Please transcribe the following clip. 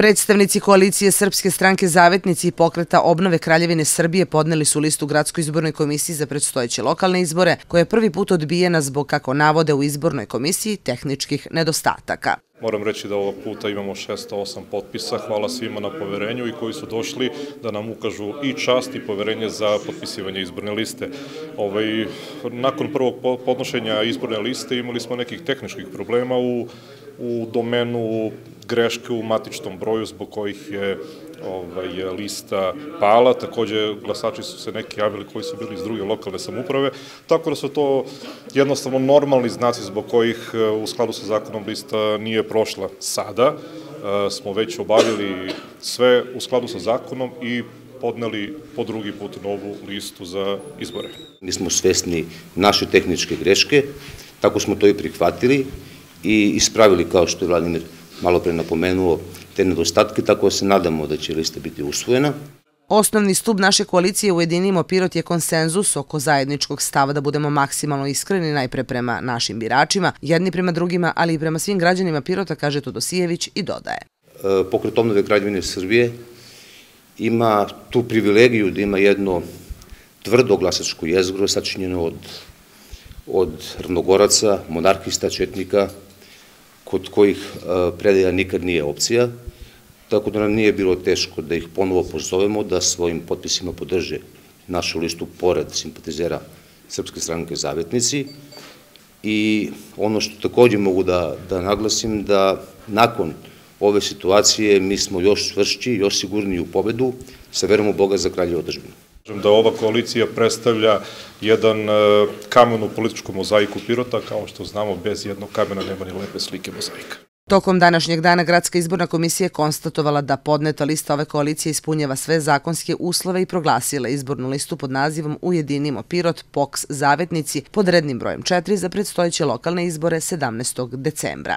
Predstavnici koalicije Srpske stranke Zavetnici i pokreta obnove Kraljevine Srbije podneli su listu Gradskoj izbornoj komisiji za predstojeće lokalne izbore, koja je prvi put odbijena zbog, kako navode u izbornoj komisiji, tehničkih nedostataka. Moram reći da ovog puta imamo 608 potpisa. Hvala svima na poverenju i koji su došli da nam ukažu i čast i poverenje za potpisivanje izborne liste. Ovaj, nakon prvog podnošenja izborne liste imali smo nekih tehničkih problema u, u domenu greške u matičnom broju zbog kojih je ovaj, lista pala, takođe glasači su se neki javili koji su bili iz druge lokalne samuprave, tako da su to jednostavno normalni znaci zbog kojih u skladu sa zakonom lista nije prošla sada. E, smo već obavili sve u skladu sa zakonom i podneli po drugi put novu listu za izbore. Mi smo svesni naše tehničke greške, tako smo to i prihvatili i ispravili, kao što je Vladimir malo pre napomenuo, te nedostatke, tako da se nadamo da će lista biti usvojena. Osnovni stub naše koalicije Ujedinimo Pirot je konsenzus oko zajedničkog stava da budemo maksimalno iskreni najpre prema našim biračima, jedni prema drugima, ali i prema svim građanima Pirota, kaže Todosijević i dodaje. E, pokret obnove građevine Srbije ima tu privilegiju da ima jedno tvrdo glasačko jezgro sačinjeno od, od ravnogoraca, monarhista, četnika, kod kojih e, predaja nikad nije opcija, tako da nam nije bilo teško da ih ponovo pozovemo da svojim potpisima podrže našu listu pored simpatizera Srpske stranke Zavetnici i ono što takođe mogu da, da naglasim da nakon ove situacije mi smo još čvršći, još sigurniji u pobedu sa verom u Boga za kralje održbenu. Da ova koalicija predstavlja jedan e, kamen u političkom mozaiku Pirota, kao što znamo, bez jednog kamena nema ni lepe slike mozaika. Tokom današnjeg dana Gradska izborna komisija je konstatovala da podneta lista ove koalicije ispunjava sve zakonske uslove i proglasila izbornu listu pod nazivom Ujedinimo Pirot, POKS, Zavetnici pod rednim brojem 4 za predstojeće lokalne izbore 17. decembra.